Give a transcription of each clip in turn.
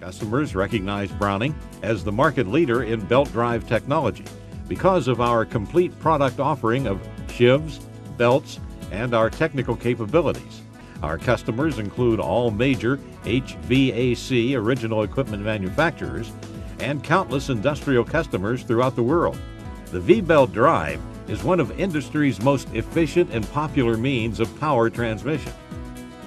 Customers recognize Browning as the market leader in belt drive technology because of our complete product offering of sheaves, belts, and our technical capabilities. Our customers include all major HVAC original equipment manufacturers and countless industrial customers throughout the world. The V-Belt drive is one of industry's most efficient and popular means of power transmission.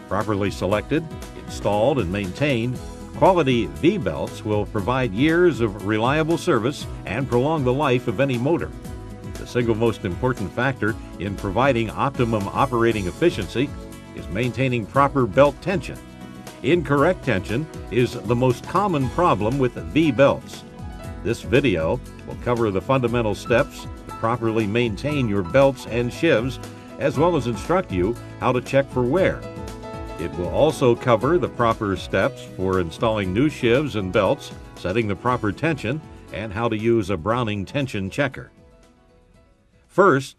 Properly selected, installed, and maintained, quality V-belts will provide years of reliable service and prolong the life of any motor. The single most important factor in providing optimum operating efficiency is maintaining proper belt tension. Incorrect tension is the most common problem with V-belts. This video will cover the fundamental steps to properly maintain your belts and sheaves, as well as instruct you how to check for wear. It will also cover the proper steps for installing new sheaves and belts, setting the proper tension, and how to use a Browning tension checker. First,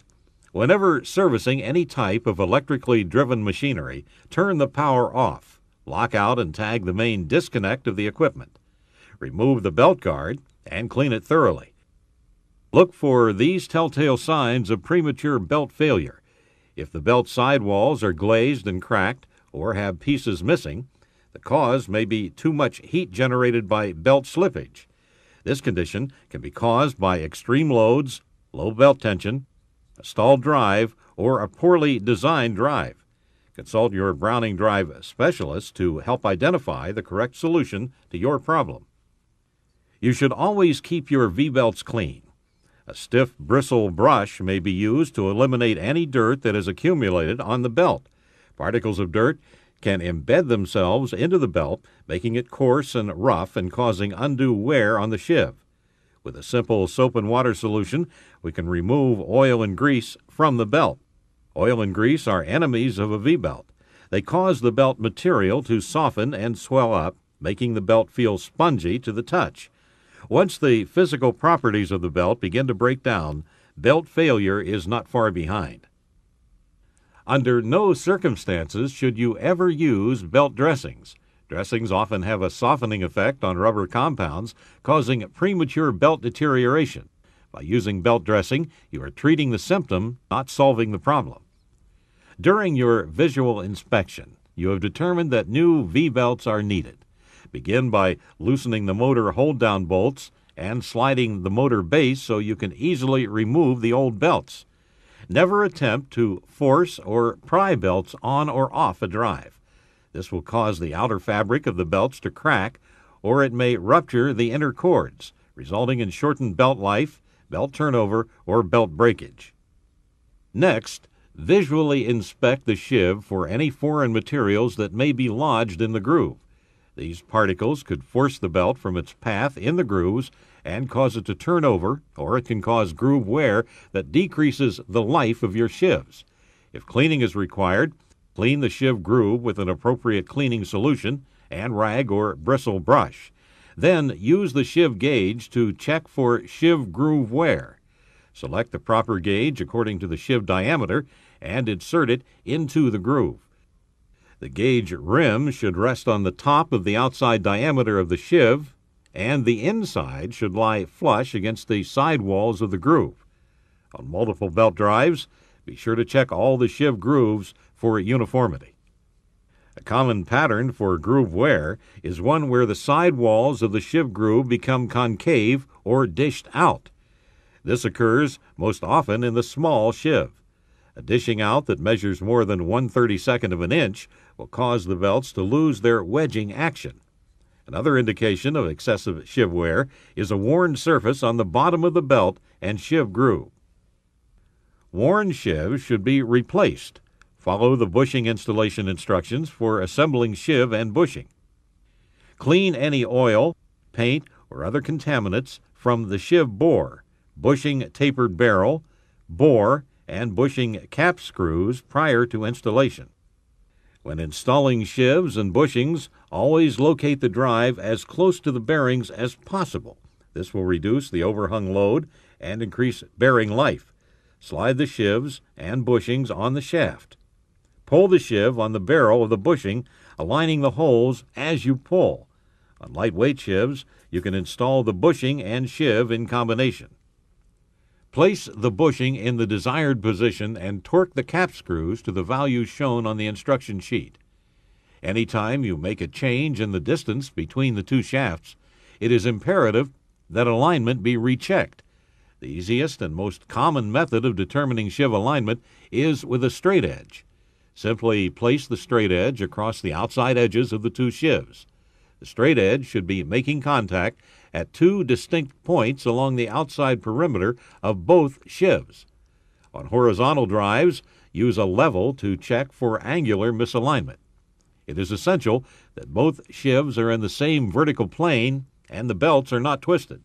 whenever servicing any type of electrically driven machinery, turn the power off. Lock out and tag the main disconnect of the equipment. Remove the belt guard and clean it thoroughly. Look for these telltale signs of premature belt failure. If the belt sidewalls are glazed and cracked or have pieces missing, the cause may be too much heat generated by belt slippage. This condition can be caused by extreme loads, low belt tension, a stalled drive, or a poorly designed drive. Consult your Browning Drive specialist to help identify the correct solution to your problem. You should always keep your V-belts clean. A stiff bristle brush may be used to eliminate any dirt that has accumulated on the belt. Particles of dirt can embed themselves into the belt, making it coarse and rough and causing undue wear on the sheave. With a simple soap and water solution, we can remove oil and grease from the belt. Oil and grease are enemies of a V-belt. They cause the belt material to soften and swell up, making the belt feel spongy to the touch. Once the physical properties of the belt begin to break down, belt failure is not far behind. Under no circumstances should you ever use belt dressings. Dressings often have a softening effect on rubber compounds, causing premature belt deterioration. By using belt dressing, you are treating the symptom, not solving the problem. During your visual inspection, you have determined that new V belts are needed. Begin by loosening the motor hold down bolts and sliding the motor base so you can easily remove the old belts. Never attempt to force or pry belts on or off a drive. This will cause the outer fabric of the belts to crack or it may rupture the inner cords, resulting in shortened belt life, belt turnover, or belt breakage. Next, Visually inspect the sheave for any foreign materials that may be lodged in the groove. These particles could force the belt from its path in the grooves and cause it to turn over, or it can cause groove wear that decreases the life of your sheaves. If cleaning is required, clean the sheave groove with an appropriate cleaning solution and rag or bristle brush. Then use the sheave gauge to check for sheave groove wear. Select the proper gauge according to the sheave diameter and insert it into the groove. The gauge rim should rest on the top of the outside diameter of the sheave, and the inside should lie flush against the side walls of the groove. On multiple belt drives, be sure to check all the sheave grooves for uniformity. A common pattern for groove wear is one where the side walls of the sheave groove become concave or dished out. This occurs most often in the small sheave. A dishing out that measures more than one thirty second of an inch will cause the belts to lose their wedging action. Another indication of excessive sheave wear is a worn surface on the bottom of the belt and sheave groove. Worn sheaves should be replaced. Follow the bushing installation instructions for assembling sheave and bushing. Clean any oil, paint, or other contaminants from the sheave bore, bushing tapered barrel, bore, and bushing cap screws prior to installation. When installing sheaves and bushings, always locate the drive as close to the bearings as possible. This will reduce the overhung load and increase bearing life. Slide the sheaves and bushings on the shaft. Pull the sheave on the barrel of the bushing, aligning the holes as you pull. On lightweight sheaves, you can install the bushing and sheave in combination. Place the bushing in the desired position and torque the cap screws to the values shown on the instruction sheet. Anytime you make a change in the distance between the two shafts, it is imperative that alignment be rechecked. The easiest and most common method of determining sheave alignment is with a straight edge. Simply place the straight edge across the outside edges of the two sheaves. The straight edge should be making contact at two distinct points along the outside perimeter of both sheaves. On horizontal drives, use a level to check for angular misalignment. It is essential that both sheaves are in the same vertical plane and the belts are not twisted.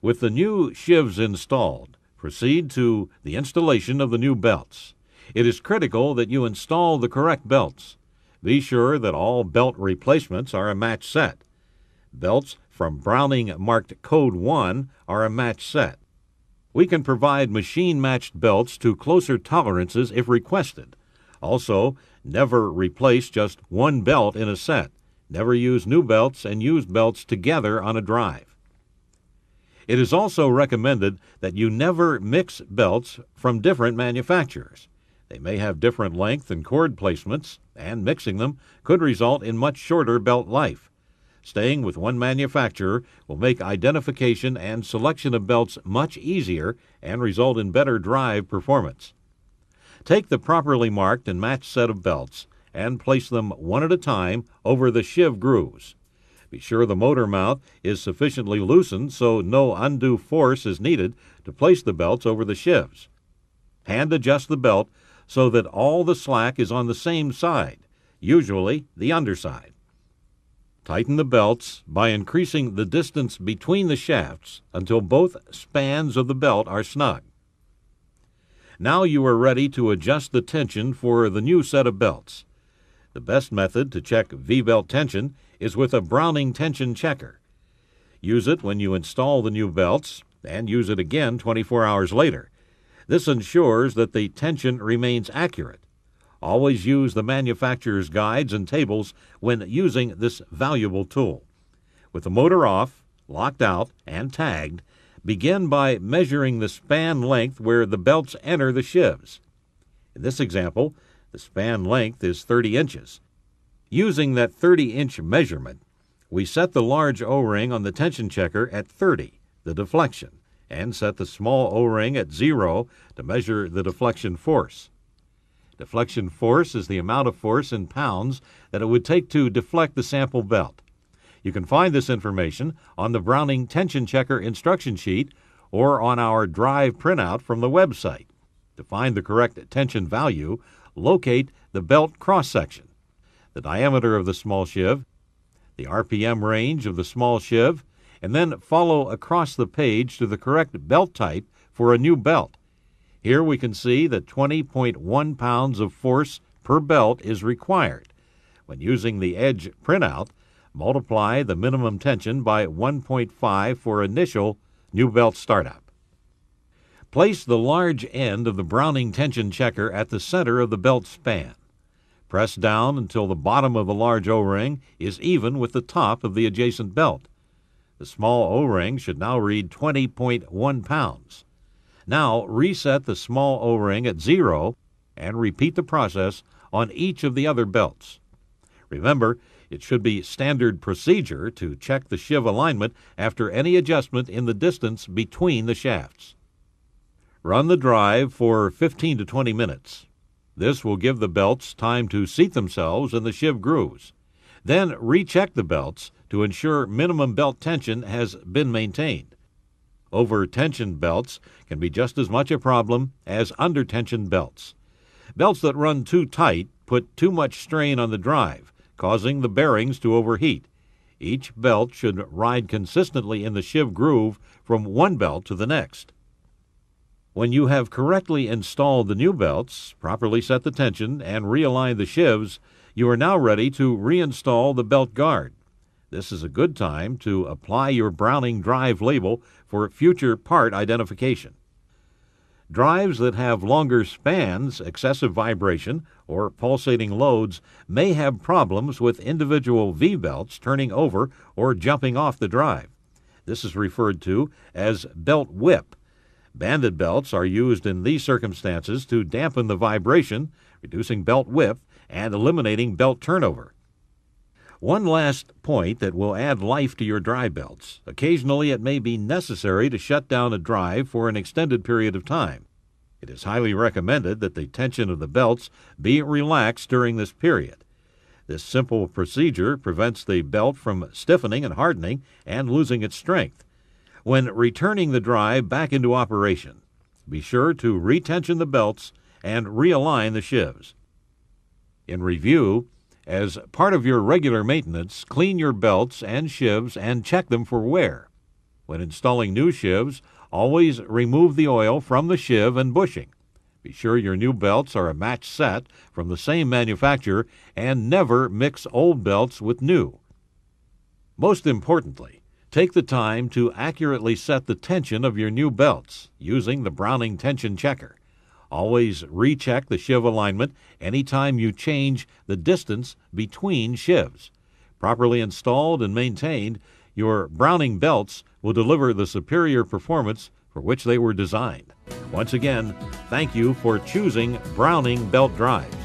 With the new sheaves installed, proceed to the installation of the new belts. It is critical that you install the correct belts. Be sure that all belt replacements are a match set. Belts from Browning marked Code 1 are a match set. We can provide machine matched belts to closer tolerances if requested. Also, never replace just one belt in a set. Never use new belts and used belts together on a drive. It is also recommended that you never mix belts from different manufacturers. They may have different length and cord placements, and mixing them could result in much shorter belt life. Staying with one manufacturer will make identification and selection of belts much easier and result in better drive performance. Take the properly marked and matched set of belts and place them one at a time over the sheave grooves. Be sure the motor mount is sufficiently loosened so no undue force is needed to place the belts over the sheaves. Hand adjust the belt so that all the slack is on the same side, usually the underside. Tighten the belts by increasing the distance between the shafts until both spans of the belt are snug. Now you are ready to adjust the tension for the new set of belts. The best method to check V-belt tension is with a Browning tension checker. Use it when you install the new belts and use it again 24 hours later. This ensures that the tension remains accurate. Always use the manufacturer's guides and tables when using this valuable tool. With the motor off, locked out, and tagged, begin by measuring the span length where the belts enter the sheaves. In this example, the span length is 30 inches. Using that 30 inch measurement, we set the large O ring on the tension checker at 30, the deflection, and set the small O ring at 0 to measure the deflection force. Deflection force is the amount of force in pounds that it would take to deflect the sample belt. You can find this information on the Browning Tension Checker instruction sheet or on our drive printout from the website. To find the correct tension value, locate the belt cross section, the diameter of the small sheave, the RPM range of the small sheave, and then follow across the page to the correct belt type for a new belt. Here we can see that 20.1 pounds of force per belt is required. When using the edge printout, multiply the minimum tension by 1.5 for initial new belt startup. Place the large end of the Browning tension checker at the center of the belt span. Press down until the bottom of the large O-ring is even with the top of the adjacent belt. The small O-ring should now read 20.1 pounds. Now reset the small O-ring at zero and repeat the process on each of the other belts. Remember, it should be standard procedure to check the sheave alignment after any adjustment in the distance between the shafts. Run the drive for 15 to 20 minutes. This will give the belts time to seat themselves in the sheave grooves. Then recheck the belts to ensure minimum belt tension has been maintained. Over tension belts can be just as much a problem as under tension belts. Belts that run too tight put too much strain on the drive, causing the bearings to overheat. Each belt should ride consistently in the sheave groove from one belt to the next. When you have correctly installed the new belts, properly set the tension, and realigned the sheaves, you are now ready to reinstall the belt guard. This is a good time to apply your Browning drive label for future part identification. Drives that have longer spans, excessive vibration, or pulsating loads may have problems with individual V belts turning over or jumping off the drive. This is referred to as belt whip. Banded belts are used in these circumstances to dampen the vibration, reducing belt whip, and eliminating belt turnover. One last point that will add life to your drive belts. Occasionally, it may be necessary to shut down a drive for an extended period of time. It is highly recommended that the tension of the belts be relaxed during this period. This simple procedure prevents the belt from stiffening and hardening and losing its strength. When returning the drive back into operation, be sure to retension the belts and realign the sheaves. In review, as part of your regular maintenance, clean your belts and sheaves and check them for wear. When installing new sheaves, always remove the oil from the sheave and bushing. Be sure your new belts are a match set from the same manufacturer and never mix old belts with new. Most importantly, take the time to accurately set the tension of your new belts using the Browning Tension Checker. Always recheck the sheave alignment anytime you change the distance between sheaves. Properly installed and maintained, your Browning belts will deliver the superior performance for which they were designed. Once again, thank you for choosing Browning Belt Drive.